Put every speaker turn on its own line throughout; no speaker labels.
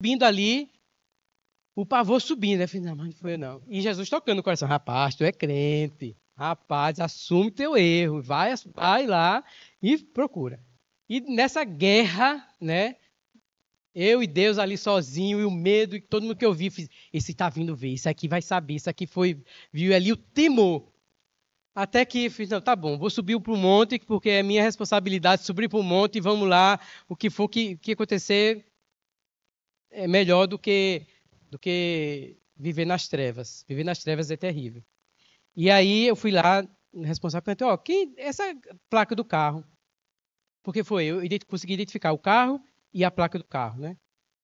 subindo ali, o pavor subindo. Eu falei, não, mas não foi não. E Jesus tocando no coração, rapaz, tu é crente. Rapaz, assume teu erro, vai, vai lá e procura. E nessa guerra, né? Eu e Deus ali sozinho, e o medo, e todo mundo que eu vi, fiz, esse está vindo ver, isso aqui vai saber, isso aqui foi, viu ali o temor. Até que fiz, não, tá bom, vou subir para o monte, porque é minha responsabilidade subir para o monte e vamos lá, o que for que, que acontecer é melhor do que, do que viver nas trevas. Viver nas trevas é terrível. E aí eu fui lá, responsável, perguntei, ó, quem, essa placa do carro, porque foi, eu consegui identificar o carro e a placa do carro, né?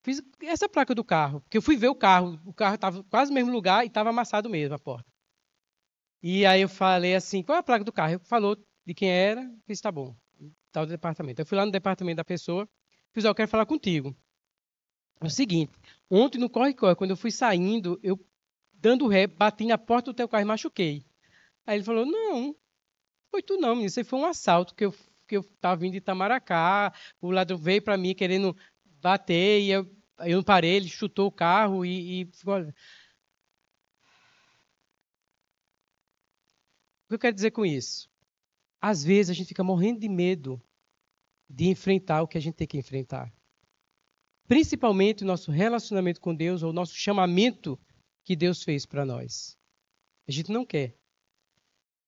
Fiz essa placa do carro, porque eu fui ver o carro, o carro estava quase no mesmo lugar e estava amassado mesmo a porta. E aí eu falei assim, qual é a placa do carro? Ele falou de quem era, fiz, tá bom, tal departamento. Eu fui lá no departamento da pessoa, fiz, ó, eu quero falar contigo. É o seguinte, ontem no corre-corre, quando eu fui saindo, eu, dando ré, bati na porta do teu carro e machuquei. Aí ele falou, não, foi tu não, menino, isso foi um assalto que eu que eu estava vindo de Itamaracá, o ladrão veio para mim querendo bater, e eu, eu não parei, ele chutou o carro e, e ficou... O que eu quero dizer com isso? Às vezes a gente fica morrendo de medo de enfrentar o que a gente tem que enfrentar. Principalmente o nosso relacionamento com Deus ou o nosso chamamento que Deus fez para nós. A gente não quer.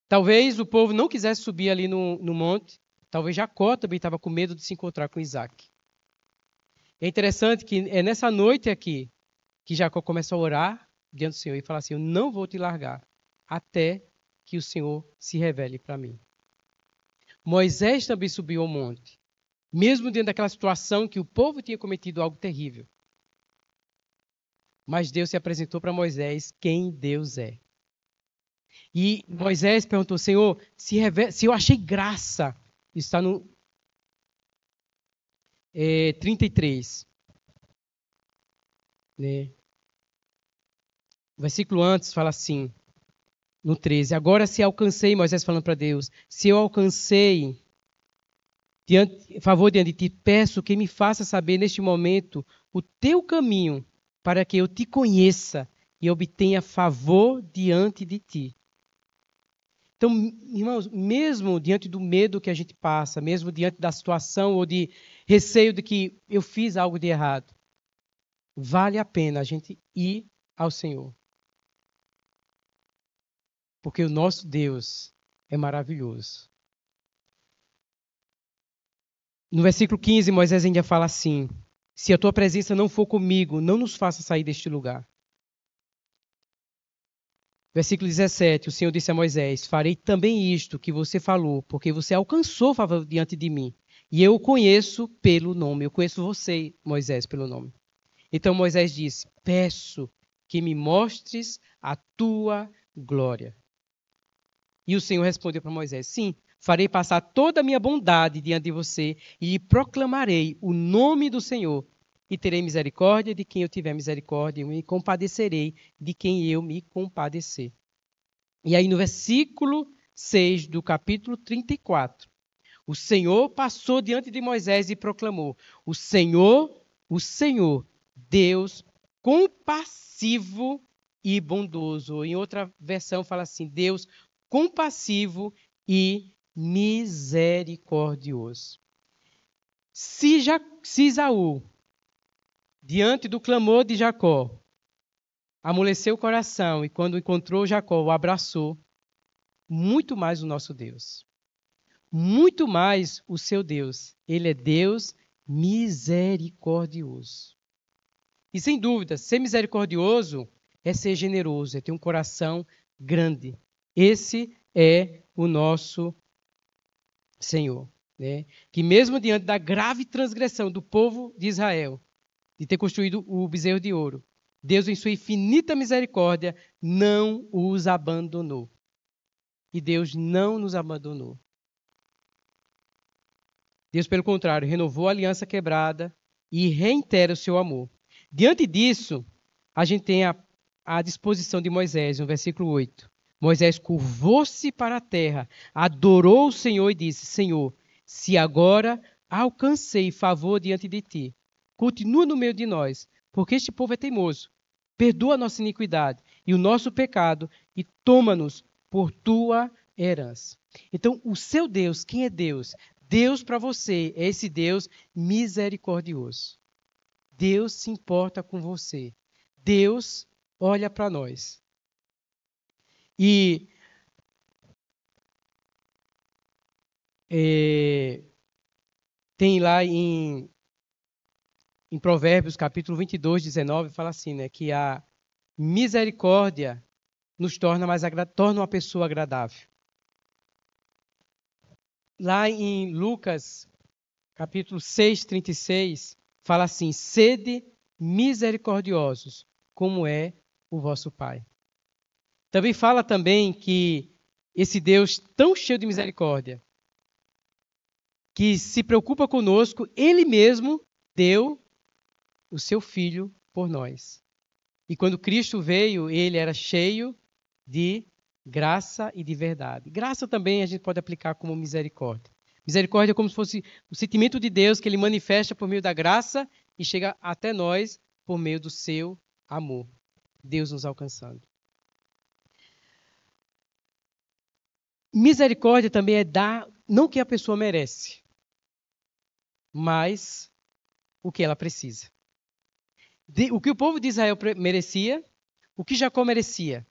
Talvez o povo não quisesse subir ali no, no monte, Talvez Jacó também estava com medo de se encontrar com Isaac. É interessante que é nessa noite aqui que Jacó começa a orar diante do Senhor e fala assim: Eu não vou te largar até que o Senhor se revele para mim. Moisés também subiu ao monte, mesmo dentro daquela situação que o povo tinha cometido algo terrível. Mas Deus se apresentou para Moisés quem Deus é. E Moisés perguntou: Senhor, se, se eu achei graça está no é, 33. Né? O versículo antes fala assim, no 13: Agora se alcancei, Moisés falando para Deus, se eu alcancei diante, favor diante de ti, peço que me faça saber neste momento o teu caminho, para que eu te conheça e obtenha favor diante de ti. Então, irmãos, mesmo diante do medo que a gente passa, mesmo diante da situação ou de receio de que eu fiz algo de errado, vale a pena a gente ir ao Senhor. Porque o nosso Deus é maravilhoso. No versículo 15, Moisés ainda fala assim: Se a tua presença não for comigo, não nos faça sair deste lugar. Versículo 17: O Senhor disse a Moisés: Farei também isto que você falou, porque você alcançou favor diante de mim. E eu o conheço pelo nome. Eu conheço você, Moisés, pelo nome. Então Moisés disse: Peço que me mostres a tua glória. E o Senhor respondeu para Moisés: Sim, farei passar toda a minha bondade diante de você e proclamarei o nome do Senhor e terei misericórdia de quem eu tiver misericórdia, e me compadecerei de quem eu me compadecer. E aí no versículo 6 do capítulo 34, o Senhor passou diante de Moisés e proclamou: O Senhor, o Senhor, Deus compassivo e bondoso. Em outra versão fala assim: Deus compassivo e misericordioso. Se, já, se Isaú diante do clamor de Jacó, amoleceu o coração e quando encontrou Jacó, o abraçou. Muito mais o nosso Deus. Muito mais o seu Deus. Ele é Deus misericordioso. E sem dúvida, ser misericordioso é ser generoso, é ter um coração grande. Esse é o nosso Senhor. Né? Que mesmo diante da grave transgressão do povo de Israel, de ter construído o bezerro de ouro. Deus, em sua infinita misericórdia, não os abandonou. E Deus não nos abandonou. Deus, pelo contrário, renovou a aliança quebrada e reitera o seu amor. Diante disso, a gente tem a, a disposição de Moisés, no versículo 8. Moisés curvou-se para a terra, adorou o Senhor e disse: Senhor, se agora alcancei favor diante de ti, continua no meio de nós, porque este povo é teimoso. Perdoa nossa iniquidade e o nosso pecado e toma-nos por tua herança. Então, o seu Deus, quem é Deus? Deus para você é esse Deus misericordioso. Deus se importa com você. Deus olha para nós. E é, tem lá em, em Provérbios, capítulo 22, 19, fala assim, né, que a misericórdia nos torna mais torna uma pessoa agradável. Lá em Lucas, capítulo 6, 36, fala assim: sede misericordiosos, como é o vosso Pai. Também fala também que esse Deus tão cheio de misericórdia, que se preocupa conosco, ele mesmo deu o seu filho por nós. E quando Cristo veio, ele era cheio de graça e de verdade. Graça também a gente pode aplicar como misericórdia. Misericórdia é como se fosse o sentimento de Deus que ele manifesta por meio da graça e chega até nós por meio do seu amor. Deus nos alcançando. Misericórdia também é dar não o que a pessoa merece, mas o que ela precisa. o que o povo de Israel merecia, o que Jacó merecia,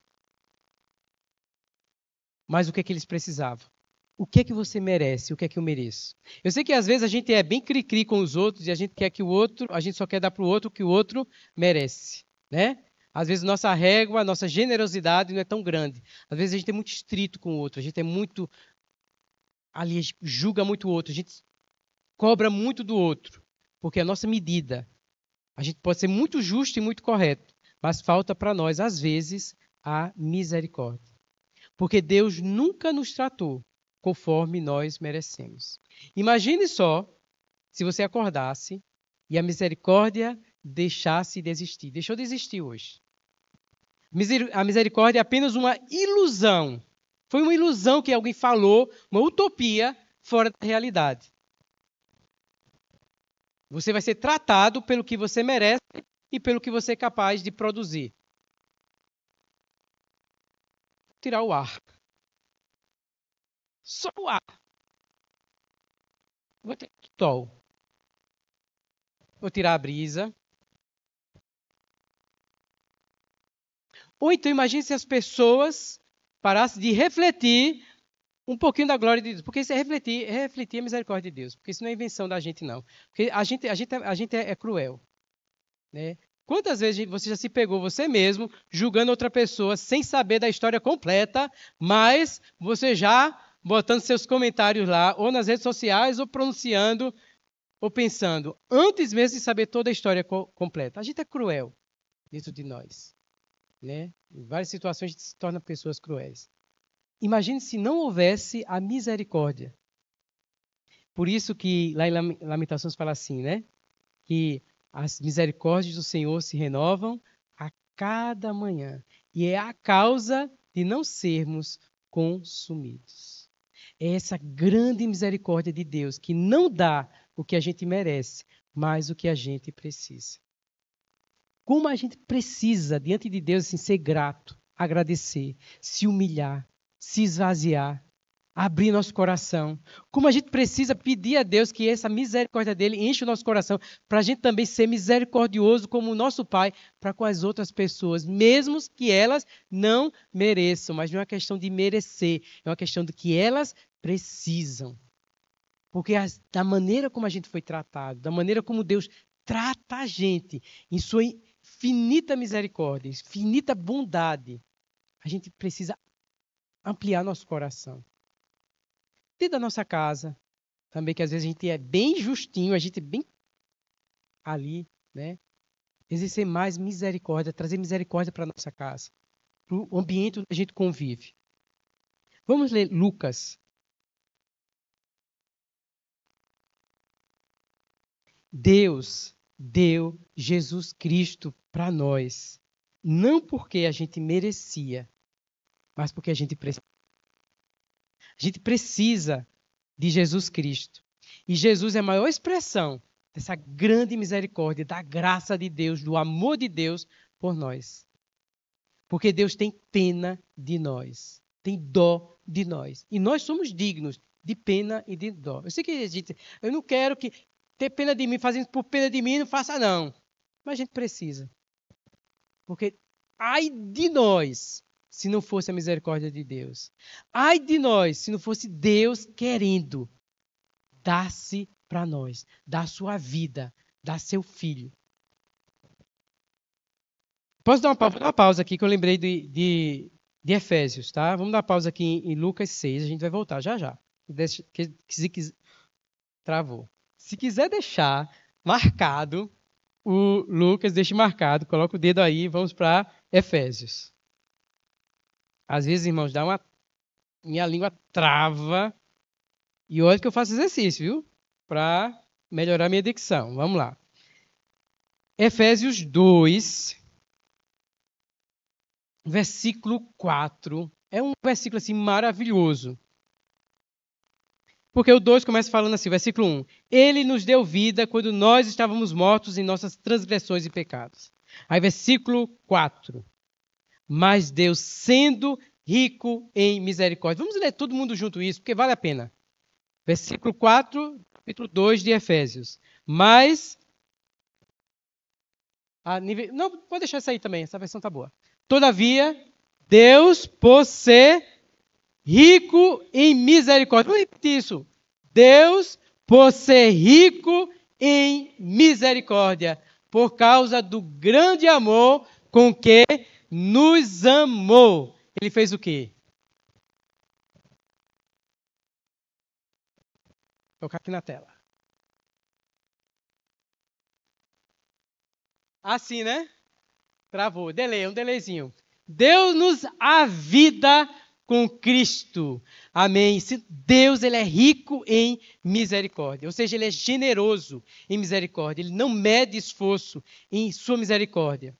mas o que é que eles precisavam. O que é que você merece? O que é que eu mereço? Eu sei que às vezes a gente é bem cri-cri com os outros e a gente quer que o outro, a gente só quer dar para o outro o que o outro merece, né? Às vezes nossa régua, nossa generosidade não é tão grande. Às vezes a gente é muito estrito com o outro, a gente é muito ali julga muito o outro, a gente cobra muito do outro, porque a nossa medida, a gente pode ser muito justo e muito correto, mas falta para nós às vezes a misericórdia. Porque Deus nunca nos tratou conforme nós merecemos. Imagine só se você acordasse e a misericórdia deixasse de existir. Deixou de existir hoje. A misericórdia é apenas uma ilusão. Foi uma ilusão que alguém falou, uma utopia fora da realidade. Você vai ser tratado pelo que você merece e pelo que você é capaz de produzir. tirar o ar. Só o ar. Vou tirar o sol. Vou tirar a brisa. Ou então imagine se as pessoas parassem de refletir um pouquinho da glória de Deus. Porque isso é refletir, é refletir a misericórdia de Deus. Porque isso não é invenção da gente, não. Porque a gente, a gente, a gente é, é cruel. Né? Quantas vezes você já se pegou você mesmo julgando outra pessoa sem saber da história completa, mas você já botando seus comentários lá, ou nas redes sociais, ou pronunciando, ou pensando, antes mesmo de saber toda a história co completa. A gente é cruel dentro de nós. Né? Em várias situações a gente se torna pessoas cruéis. Imagine se não houvesse a misericórdia. Por isso que lá em Lamentações fala assim, né? Que as misericórdias do Senhor se renovam a cada manhã. E é a causa de não sermos consumidos. É essa grande misericórdia de Deus que não dá o que a gente merece, mas o que a gente precisa. Como a gente precisa, diante de Deus, assim, ser grato, agradecer, se humilhar, se esvaziar, abrir nosso coração. Como a gente precisa pedir a Deus que essa misericórdia dele enche o nosso coração, para a gente também ser misericordioso como o nosso Pai para com as outras pessoas, mesmo que elas não mereçam. Mas não é uma questão de merecer, é uma questão de que elas precisam. Porque as, da maneira como a gente foi tratado, da maneira como Deus trata a gente, em sua infinita misericórdia, infinita bondade, a gente precisa ampliar nosso coração dentro da nossa casa, também que às vezes a gente é bem justinho, a gente é bem ali, né? Exercer mais misericórdia, trazer misericórdia para nossa casa, para o ambiente onde a gente convive. Vamos ler Lucas. Deus deu Jesus Cristo para nós, não porque a gente merecia, mas porque a gente precisa. A gente precisa de Jesus Cristo. E Jesus é a maior expressão dessa grande misericórdia, da graça de Deus, do amor de Deus por nós. Porque Deus tem pena de nós, tem dó de nós. E nós somos dignos de pena e de dó. Eu sei que a gente, eu não quero que ter pena de mim, fazendo por pena de mim, não faça não. Mas a gente precisa. Porque ai de nós se não fosse a misericórdia de Deus. Ai de nós se não fosse Deus querendo dar-se para nós, dar sua vida, dar seu filho. Posso dar uma pausa, uma pausa aqui que eu lembrei de, de, de, Efésios, tá? Vamos dar uma pausa aqui em, em, Lucas 6, a gente vai voltar já já. Deixa, que, se quiser, travou. Se quiser deixar marcado o Lucas, deixe marcado, coloca o dedo aí, vamos para Efésios. Às vezes, irmãos, dá uma minha língua trava e olha que eu faço exercício, viu? Para melhorar minha dicção. Vamos lá. Efésios 2, versículo 4. É um versículo assim maravilhoso. Porque o 2 começa falando assim, versículo 1. Ele nos deu vida quando nós estávamos mortos em nossas transgressões e pecados. Aí, versículo 4. Mas Deus, sendo rico em misericórdia. Vamos ler todo mundo junto isso, porque vale a pena. Versículo 4, capítulo 2 de Efésios. Mas. Nível, não, pode deixar isso aí também, essa versão tá boa. Todavia, Deus, por ser rico em misericórdia. Vou repetir isso. Deus, por ser rico em misericórdia, por causa do grande amor com que nos amou. Ele fez o quê? Vou colocar aqui na tela. Assim, né? Travou. Delay, um delayzinho. Deu-nos a vida com Cristo. Amém. Deus ele é rico em misericórdia, ou seja, ele é generoso em misericórdia. Ele não mede esforço em sua misericórdia.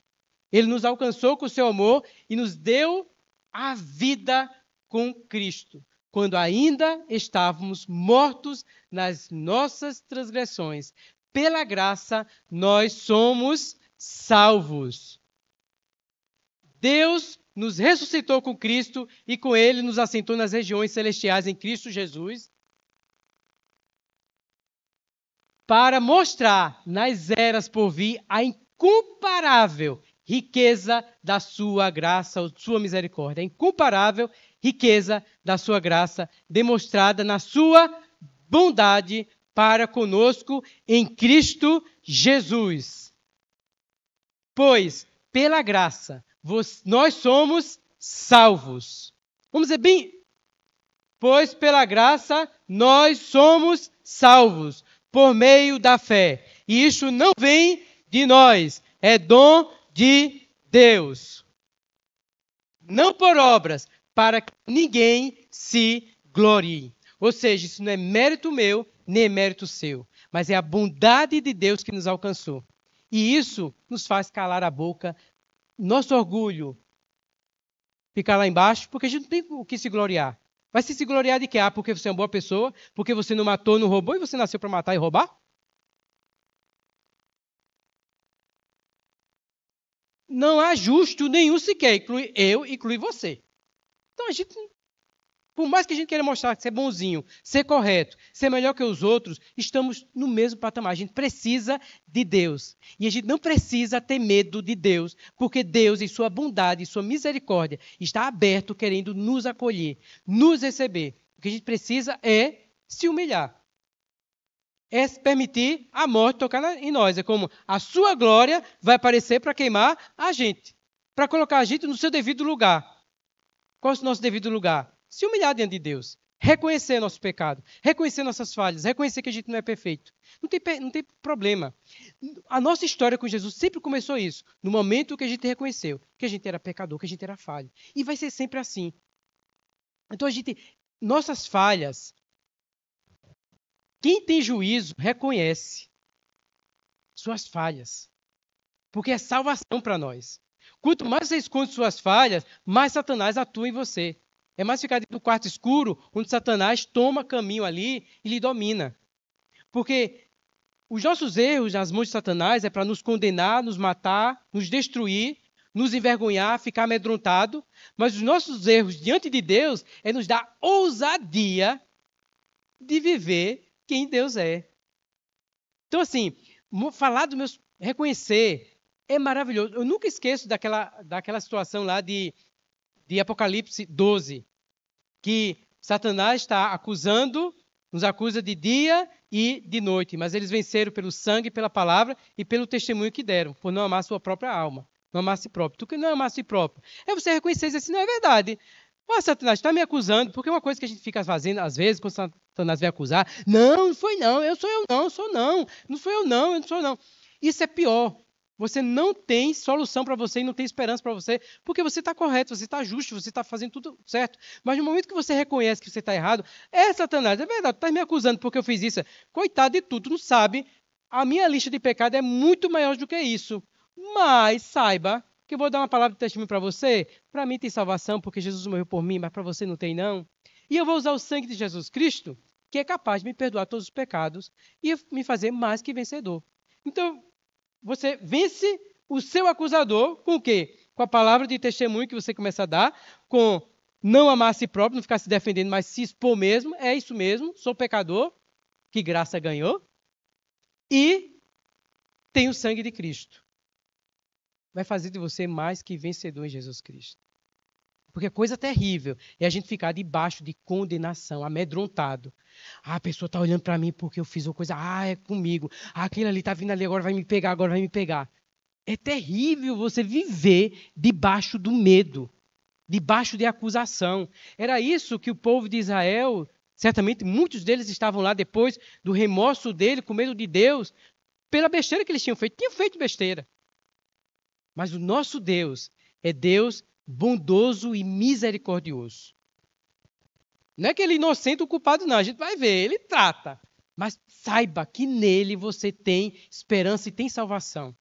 Ele nos alcançou com o seu amor e nos deu a vida com Cristo quando ainda estávamos mortos nas nossas transgressões. Pela graça, nós somos salvos. Deus nos ressuscitou com Cristo e com ele nos assentou nas regiões celestiais em Cristo Jesus, para mostrar nas eras por vir a incomparável riqueza da sua graça, sua misericórdia, a incomparável riqueza da sua graça, demonstrada na sua bondade para conosco em Cristo Jesus. Pois, pela graça, nós somos salvos. Vamos dizer bem. Pois pela graça nós somos salvos por meio da fé. E isso não vem de nós, é dom de Deus. Não por obras, para que ninguém se glorie. Ou seja, isso não é mérito meu, nem é mérito seu, mas é a bondade de Deus que nos alcançou. E isso nos faz calar a boca, nosso orgulho ficar lá embaixo, porque a gente não tem o que se gloriar. Vai se, se gloriar de quê? Ah, porque você é uma boa pessoa, porque você não matou, não roubou e você nasceu para matar e roubar? Não há justo nenhum sequer, inclui eu, inclui você. Então a gente, por mais que a gente queira mostrar ser bonzinho, ser correto, ser melhor que os outros, estamos no mesmo patamar. A gente precisa de Deus. E a gente não precisa ter medo de Deus, porque Deus, em sua bondade, em sua misericórdia, está aberto querendo nos acolher, nos receber. O que a gente precisa é se humilhar. É permitir a morte tocar em nós. É como a sua glória vai aparecer para queimar a gente, para colocar a gente no seu devido lugar. Qual é o nosso devido lugar? Se humilhar diante de Deus. Reconhecer nosso pecado, reconhecer nossas falhas, reconhecer que a gente não é perfeito. Não tem, não tem problema. A nossa história com Jesus sempre começou isso. No momento que a gente reconheceu que a gente era pecador, que a gente era falho. E vai ser sempre assim. Então a gente. Nossas falhas. Quem tem juízo reconhece suas falhas. Porque é salvação para nós. Quanto mais você esconde suas falhas, mais Satanás atua em você. É mais ficar dentro do quarto escuro, onde Satanás toma caminho ali e lhe domina. Porque os nossos erros nas mãos de Satanás é para nos condenar, nos matar, nos destruir, nos envergonhar, ficar amedrontado. Mas os nossos erros diante de Deus é nos dar ousadia de viver quem Deus é. Então, assim, falar dos meus. reconhecer é maravilhoso. Eu nunca esqueço daquela, daquela situação lá de, de Apocalipse 12, que Satanás está acusando, nos acusa de dia e de noite, mas eles venceram pelo sangue, pela palavra e pelo testemunho que deram, por não amar sua própria alma, não amar si próprio. Tu que não amar si próprio. É você reconhecer dizer assim, não é verdade. Ó, Satanás, está me acusando, porque é uma coisa que a gente fica fazendo, às vezes, quando Satanás vem acusar, não, não foi não, eu sou eu não, sou não, não sou eu não, eu não sou não. Isso é pior. Você não tem solução para você e não tem esperança para você, porque você está correto, você está justo, você está fazendo tudo certo. Mas no momento que você reconhece que você está errado, é Satanás, é verdade, está me acusando porque eu fiz isso. Coitado de tudo, não sabe. A minha lista de pecado é muito maior do que isso. Mas saiba que eu vou dar uma palavra de testemunho para você. Para mim tem salvação, porque Jesus morreu por mim, mas para você não tem, não. E eu vou usar o sangue de Jesus Cristo, que é capaz de me perdoar todos os pecados e me fazer mais que vencedor. Então, você vence o seu acusador com o quê? Com a palavra de testemunho que você começa a dar, com não amar a si próprio, não ficar se defendendo, mas se expor mesmo. É isso mesmo, sou pecador, que graça ganhou. E tem o sangue de Cristo. Vai fazer de você mais que vencedor em Jesus Cristo. Porque é coisa terrível é a gente ficar debaixo de condenação, amedrontado. Ah, a pessoa está olhando para mim porque eu fiz uma coisa. Ah, é comigo. Ah, aquele ali está vindo ali, agora vai me pegar, agora vai me pegar. É terrível você viver debaixo do medo, debaixo de acusação. Era isso que o povo de Israel, certamente muitos deles estavam lá depois do remorso dele, com medo de Deus, pela besteira que eles tinham feito. Tinham feito besteira. Mas o nosso Deus é Deus bondoso e misericordioso. Não é que ele é inocente o culpado, não. A gente vai ver, ele trata. Mas saiba que nele você tem esperança e tem salvação.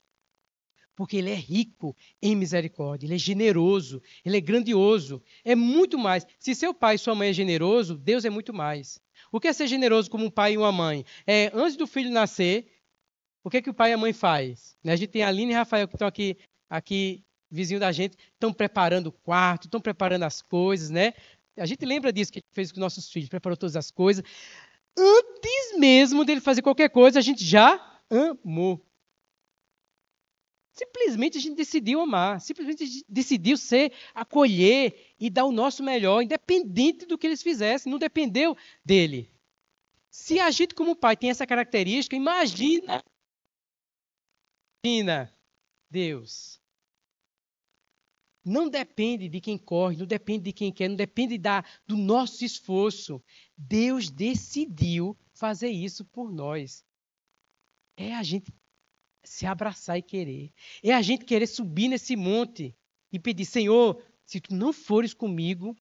Porque ele é rico em misericórdia, ele é generoso, ele é grandioso. É muito mais. Se seu pai e sua mãe é generoso, Deus é muito mais. O que é ser generoso como um pai e uma mãe? É, antes do filho nascer, o que, é que o pai e a mãe faz? Né, a gente tem a Aline e Rafael que estão aqui, aqui vizinho da gente, estão preparando o quarto, estão preparando as coisas, né? A gente lembra disso que a gente fez com nossos filhos, preparou todas as coisas. Antes mesmo dele fazer qualquer coisa, a gente já amou. Simplesmente a gente decidiu amar, simplesmente a gente decidiu ser, acolher e dar o nosso melhor, independente do que eles fizessem, não dependeu dele. Se a gente, como pai, tem essa característica, imagina, imagina Deus não depende de quem corre, não depende de quem quer, não depende da, do nosso esforço. Deus decidiu fazer isso por nós. É a gente se abraçar e querer. É a gente querer subir nesse monte e pedir: Senhor, se tu não fores comigo,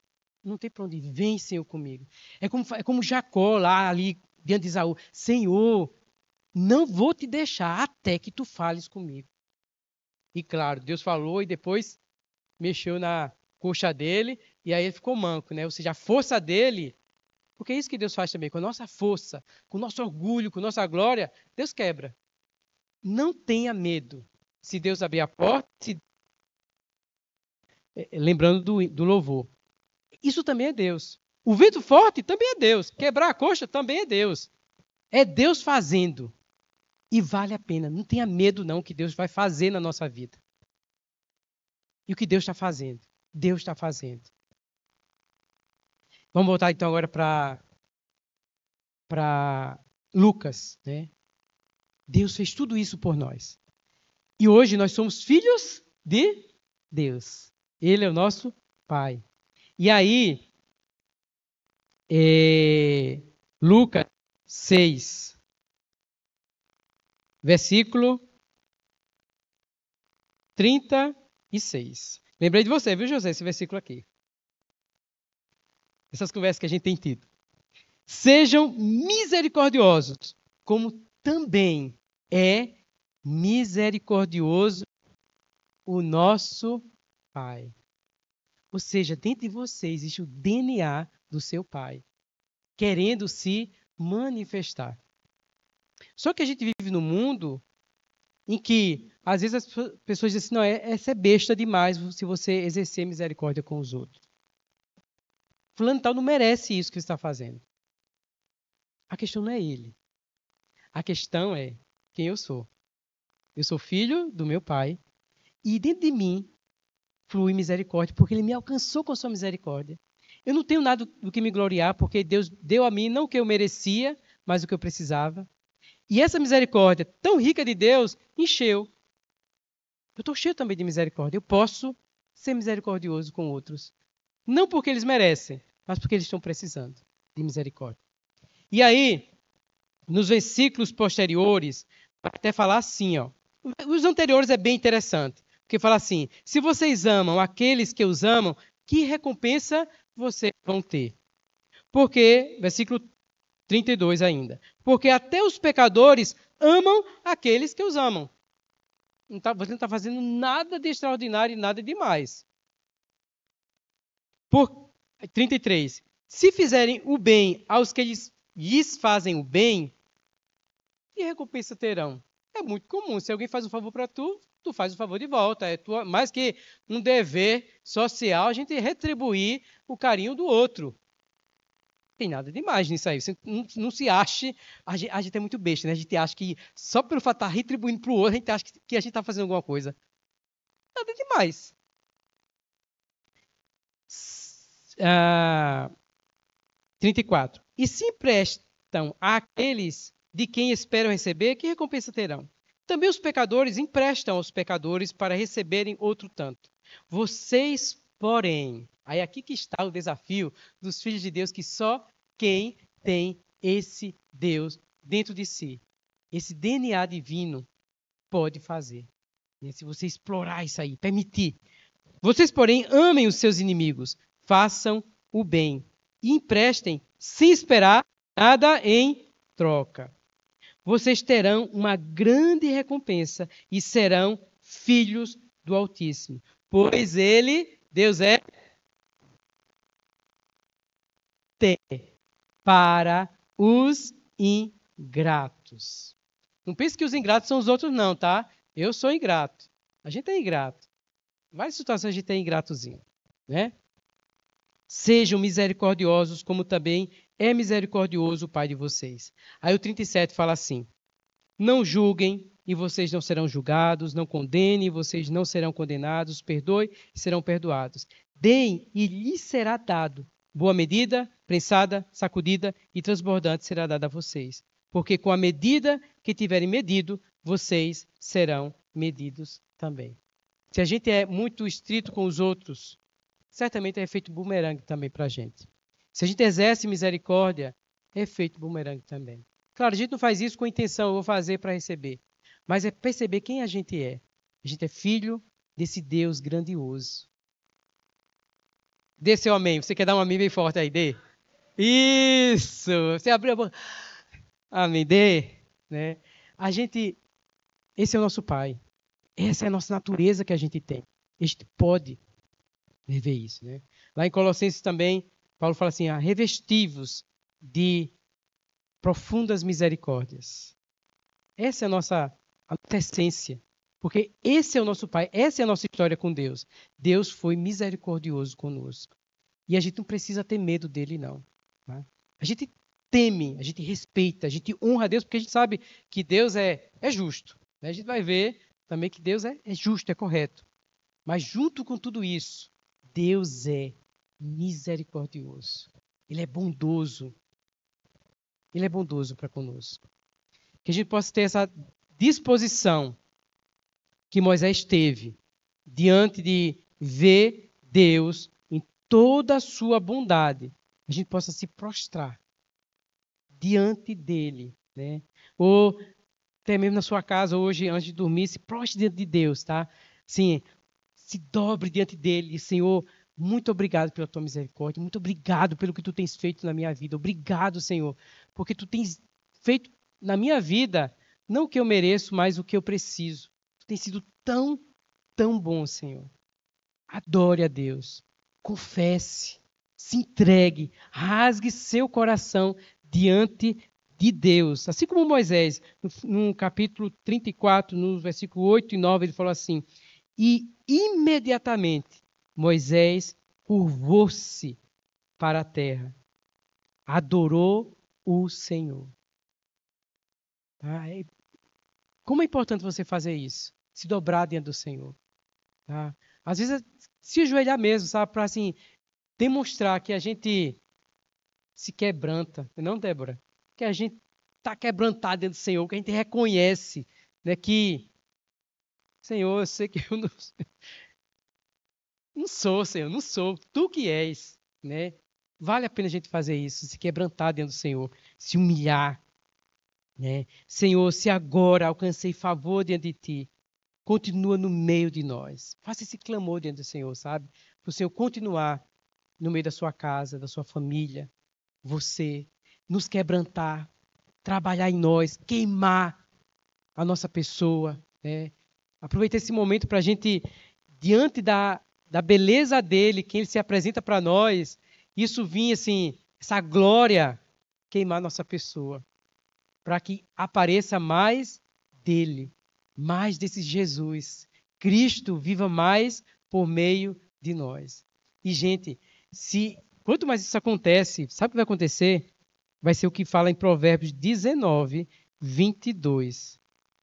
não tem para onde ir. Vem, Senhor, comigo. É como, é como Jacó lá ali diante de Isaú: Senhor, não vou te deixar até que tu fales comigo. E claro, Deus falou e depois mexeu na coxa dele e aí ele ficou manco, né? Ou seja, a força dele, porque é isso que Deus faz também, com a nossa força, com o nosso orgulho, com a nossa glória, Deus quebra. Não tenha medo. Se Deus abrir a porta, se... É, lembrando do, do louvor. Isso também é Deus. O vento forte também é Deus. Quebrar a coxa também é Deus. É Deus fazendo. E vale a pena. Não tenha medo, não, que Deus vai fazer na nossa vida. E o que Deus está fazendo? Deus está fazendo. Vamos voltar então agora para Lucas, né? Deus fez tudo isso por nós. E hoje nós somos filhos de Deus. Ele é o nosso Pai. E aí, é, Lucas 6, versículo 30 e 6. Lembrei de você, viu, José, esse versículo aqui. Essas conversas que a gente tem tido. Sejam misericordiosos, como também é misericordioso o nosso Pai. Ou seja, dentro de você existe o DNA do seu Pai, querendo se manifestar. Só que a gente vive num mundo em que, às vezes, as pessoas dizem assim, não, é, essa é besta demais se você exercer misericórdia com os outros. Fulano tal não merece isso que está fazendo. A questão não é ele. A questão é quem eu sou. Eu sou filho do meu pai e dentro de mim flui misericórdia, porque ele me alcançou com sua misericórdia. Eu não tenho nada do que me gloriar, porque Deus deu a mim não o que eu merecia, mas o que eu precisava. E essa misericórdia tão rica de Deus encheu. Eu estou cheio também de misericórdia. Eu posso ser misericordioso com outros. Não porque eles merecem, mas porque eles estão precisando de misericórdia. E aí, nos versículos posteriores, até falar assim, ó. Os anteriores é bem interessante, porque fala assim: se vocês amam aqueles que os amam, que recompensa vocês vão ter? Porque, versículo 32 ainda. Porque até os pecadores amam aqueles que os amam. Não tá, você não está fazendo nada de extraordinário e nada demais. Por 33. Se fizerem o bem aos que lhes, lhes fazem o bem, que recompensa terão? É muito comum. Se alguém faz um favor para tu, tu faz o um favor de volta. É tua, mais que um dever social, a gente retribuir o carinho do outro tem nada demais nisso aí. Você não, não se ache. A gente, a gente, é muito besta, né? A gente acha que só pelo fato de estar retribuindo para o outro, a gente acha que, que a gente está fazendo alguma coisa. Nada demais. Ah, 34. E se emprestam àqueles de quem esperam receber, que recompensa terão? Também os pecadores emprestam aos pecadores para receberem outro tanto. Vocês, porém, aí aqui que está o desafio dos filhos de Deus que só quem tem esse Deus dentro de si, esse DNA divino, pode fazer. Se você explorar isso aí, permitir. Vocês, porém, amem os seus inimigos, façam o bem e emprestem sem esperar nada em troca. Vocês terão uma grande recompensa e serão filhos do Altíssimo, pois ele, Deus é para os ingratos. Não pense que os ingratos são os outros, não, tá? Eu sou ingrato. A gente é ingrato. Várias situações a gente é ingratozinho, né? Sejam misericordiosos, como também é misericordioso o Pai de vocês. Aí o 37 fala assim: Não julguem e vocês não serão julgados, não condenem e vocês não serão condenados, perdoe e serão perdoados. Deem e lhes será dado. Boa medida, prensada, sacudida e transbordante será dada a vocês. Porque com a medida que tiverem medido, vocês serão medidos também. Se a gente é muito estrito com os outros, certamente é efeito bumerangue também para a gente. Se a gente exerce misericórdia, é efeito bumerangue também. Claro, a gente não faz isso com intenção, eu vou fazer para receber. Mas é perceber quem a gente é. A gente é filho desse Deus grandioso. Dê seu amém. Você quer dar um amém bem forte aí? Dê. Isso! Você abriu a boca. Amém. Dê. Né? A gente. Esse é o nosso Pai. Essa é a nossa natureza que a gente tem. A gente pode viver isso. Né? Lá em Colossenses também, Paulo fala assim: ah, revestivos de profundas misericórdias. Essa é a nossa, a nossa essência. Porque esse é o nosso Pai, essa é a nossa história com Deus. Deus foi misericordioso conosco. E a gente não precisa ter medo dele, não. Né? A gente teme, a gente respeita, a gente honra a Deus, porque a gente sabe que Deus é, é justo. Né? A gente vai ver também que Deus é, é justo, é correto. Mas junto com tudo isso, Deus é misericordioso. Ele é bondoso. Ele é bondoso para conosco. Que a gente possa ter essa disposição que Moisés teve diante de ver Deus em toda a sua bondade, a gente possa se prostrar diante dele, né? Ou até mesmo na sua casa hoje, antes de dormir, se prostre diante de Deus, tá? Sim, se dobre diante dele, Senhor, muito obrigado pela tua misericórdia, muito obrigado pelo que tu tens feito na minha vida. Obrigado, Senhor, porque tu tens feito na minha vida não o que eu mereço, mas o que eu preciso tem sido tão, tão bom, Senhor. Adore a Deus. Confesse. Se entregue. Rasgue seu coração diante de Deus. Assim como Moisés, no, no capítulo 34, no versículo 8 e 9, ele falou assim: E imediatamente Moisés curvou-se para a terra, adorou o Senhor. Tá? Como é importante você fazer isso? Se dobrar diante do Senhor. Tá? Às vezes, se ajoelhar mesmo, sabe? Para assim, demonstrar que a gente se quebranta, não, Débora? Que a gente está quebrantado dentro do Senhor, que a gente reconhece né, que, Senhor, eu sei que eu não, não sou, Senhor, não sou, tu que és, né? Vale a pena a gente fazer isso, se quebrantar dentro do Senhor, se humilhar, né? Senhor, se agora alcancei favor diante de ti, continua no meio de nós. Faça esse clamor diante do Senhor, sabe? Para o Senhor continuar no meio da sua casa, da sua família, você, nos quebrantar, trabalhar em nós, queimar a nossa pessoa. Né? Aproveitar esse momento para a gente, diante da, da beleza dele, que ele se apresenta para nós, isso vinha assim, essa glória, queimar nossa pessoa. Para que apareça mais dele, mais desse Jesus. Cristo viva mais por meio de nós. E, gente, se Quanto mais isso acontece, sabe o que vai acontecer? Vai ser o que fala em Provérbios 19, 22.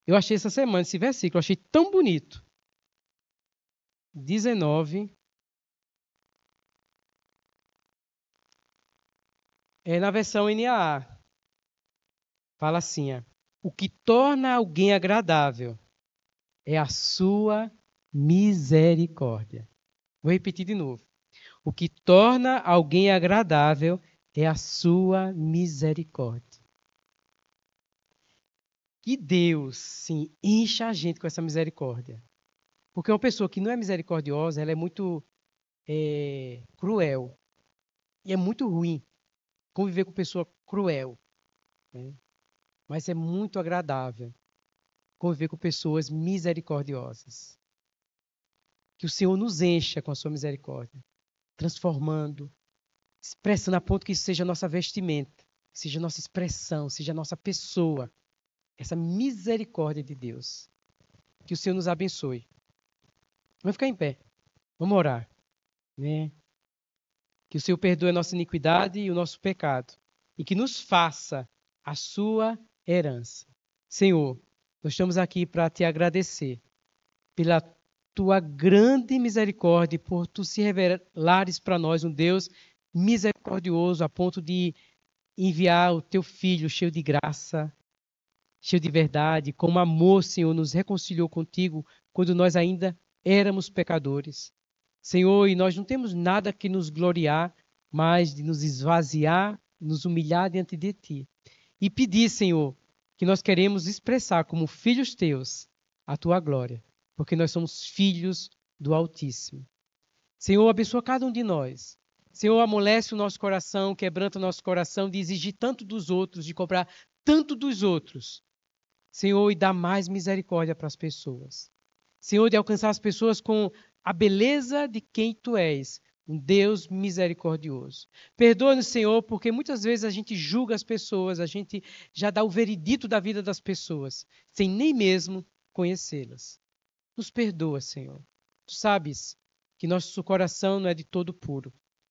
Eu achei essa semana esse versículo, achei tão bonito. 19. É na versão NAA. Fala assim: ó, o que torna alguém agradável é a sua misericórdia. Vou repetir de novo. O que torna alguém agradável é a sua misericórdia. Que Deus, sim, encha a gente com essa misericórdia. Porque uma pessoa que não é misericordiosa, ela é muito é, cruel. E é muito ruim conviver com pessoa cruel. Né? Mas é muito agradável conviver com pessoas misericordiosas. Que o Senhor nos encha com a sua misericórdia transformando, expressando a ponto que isso seja nossa vestimenta, seja nossa expressão, seja nossa pessoa. Essa misericórdia de Deus. Que o Senhor nos abençoe. Vamos ficar em pé. Vamos orar. Né? Que o Senhor perdoe a nossa iniquidade e o nosso pecado. E que nos faça a sua herança. Senhor, nós estamos aqui para te agradecer pela tua grande misericórdia, por tu se revelares para nós um Deus misericordioso a ponto de enviar o teu filho cheio de graça, cheio de verdade, com amor, Senhor, nos reconciliou contigo quando nós ainda éramos pecadores. Senhor, e nós não temos nada que nos gloriar, mas de nos esvaziar, nos humilhar diante de ti. E pedir, Senhor, que nós queremos expressar como filhos teus a tua glória porque nós somos filhos do Altíssimo. Senhor, abençoa cada um de nós. Senhor, amolece o nosso coração, quebranta o nosso coração de exigir tanto dos outros, de cobrar tanto dos outros. Senhor, e dá mais misericórdia para as pessoas. Senhor, de alcançar as pessoas com a beleza de quem tu és, um Deus misericordioso. Perdoa-nos, Senhor, porque muitas vezes a gente julga as pessoas, a gente já dá o veredito da vida das pessoas, sem nem mesmo conhecê-las. Nos perdoa, Senhor. Tu sabes que nosso coração não é de todo puro.